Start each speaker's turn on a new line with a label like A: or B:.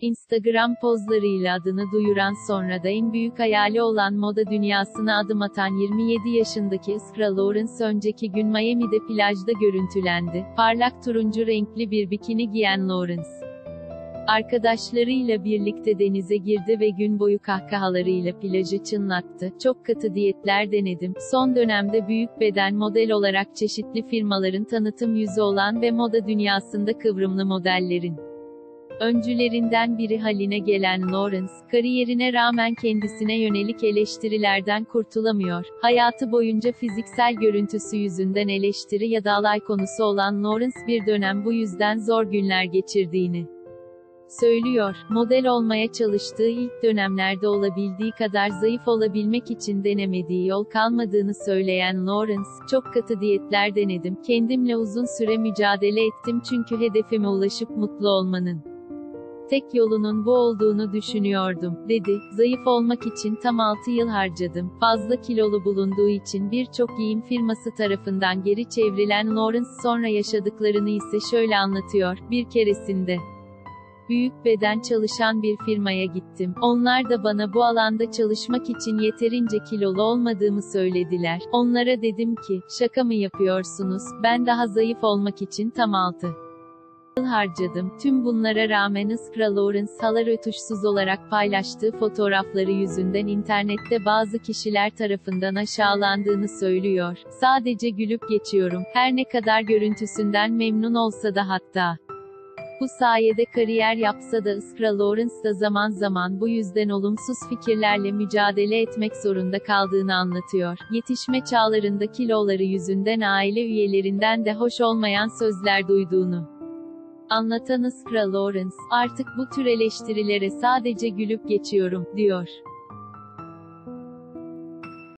A: Instagram pozlarıyla adını duyuran sonra da en büyük hayali olan moda dünyasına adım atan 27 yaşındaki Iskra Lawrence önceki gün Miami'de plajda görüntülendi. Parlak turuncu renkli bir bikini giyen Lawrence. Arkadaşlarıyla birlikte denize girdi ve gün boyu kahkahalarıyla plajı çınlattı. Çok katı diyetler denedim. Son dönemde büyük beden model olarak çeşitli firmaların tanıtım yüzü olan ve moda dünyasında kıvrımlı modellerin öncülerinden biri haline gelen Lawrence, kariyerine rağmen kendisine yönelik eleştirilerden kurtulamıyor. Hayatı boyunca fiziksel görüntüsü yüzünden eleştiri ya da alay konusu olan Lawrence bir dönem bu yüzden zor günler geçirdiğini söylüyor. Model olmaya çalıştığı ilk dönemlerde olabildiği kadar zayıf olabilmek için denemediği yol kalmadığını söyleyen Lawrence, çok katı diyetler denedim, kendimle uzun süre mücadele ettim çünkü hedefime ulaşıp mutlu olmanın tek yolunun bu olduğunu düşünüyordum, dedi. Zayıf olmak için tam 6 yıl harcadım. Fazla kilolu bulunduğu için birçok giyim firması tarafından geri çevrilen Lawrence sonra yaşadıklarını ise şöyle anlatıyor. Bir keresinde büyük beden çalışan bir firmaya gittim. Onlar da bana bu alanda çalışmak için yeterince kilolu olmadığımı söylediler. Onlara dedim ki, şaka mı yapıyorsunuz? Ben daha zayıf olmak için tam 6 yıl harcadım. Tüm bunlara rağmen Iskra Lawrence halar ötüşsüz olarak paylaştığı fotoğrafları yüzünden internette bazı kişiler tarafından aşağılandığını söylüyor. Sadece gülüp geçiyorum. Her ne kadar görüntüsünden memnun olsa da hatta. Bu sayede kariyer yapsa da Iskra Lawrence da zaman zaman bu yüzden olumsuz fikirlerle mücadele etmek zorunda kaldığını anlatıyor. Yetişme çağlarında kiloları yüzünden aile üyelerinden de hoş olmayan sözler duyduğunu Anlatan Iskra Lawrence, artık bu tür eleştirilere sadece gülüp geçiyorum, diyor.